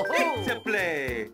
It's a play.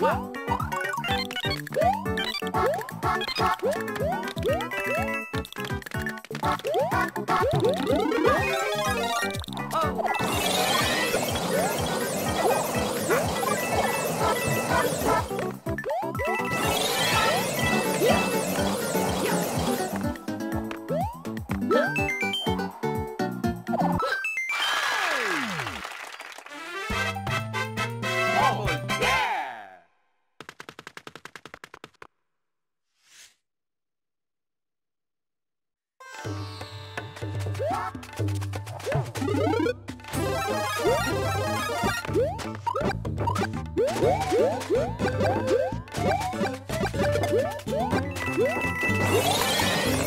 Oh,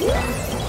Woo!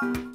Woo!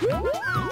Oh,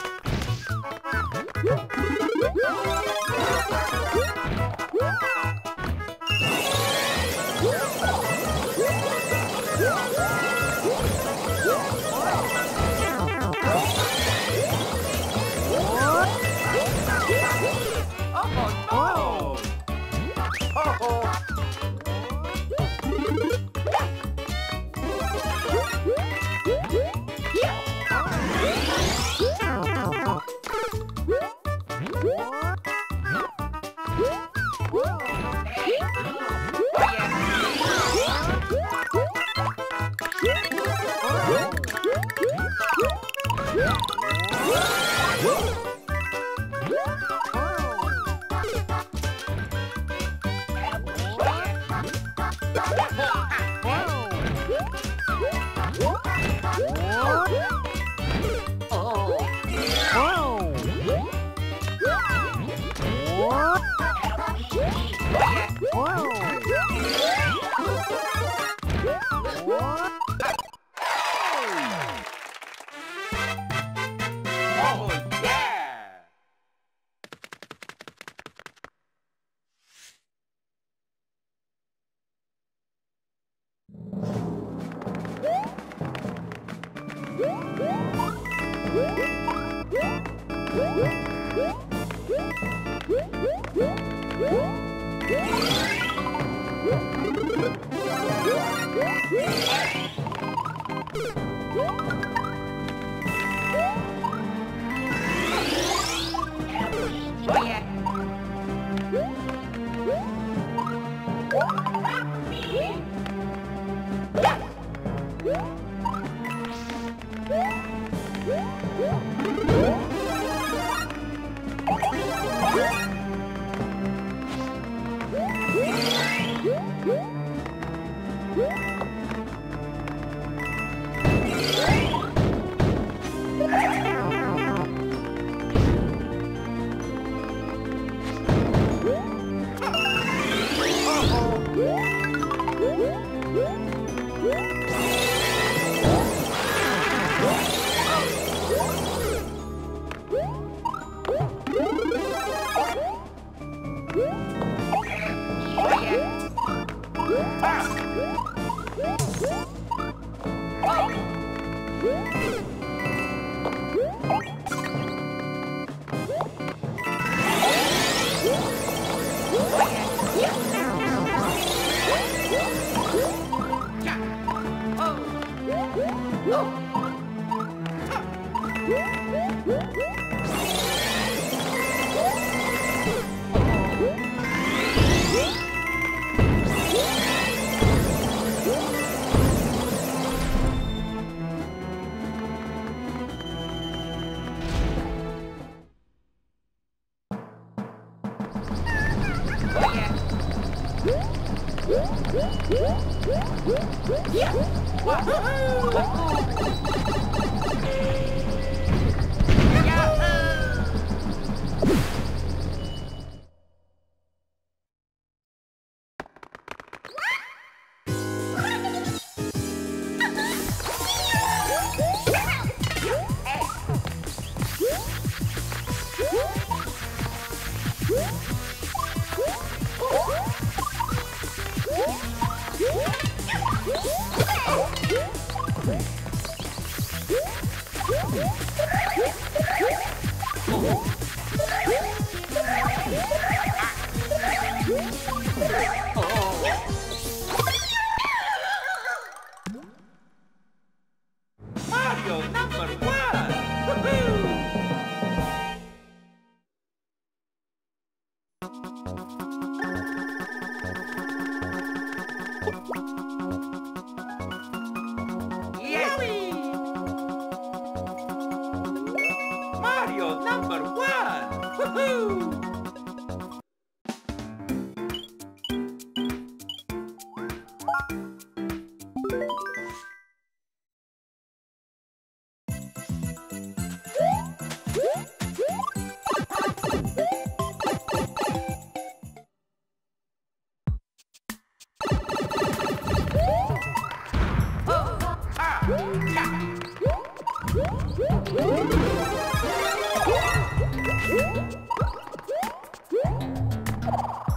Mario Hey!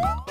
ん?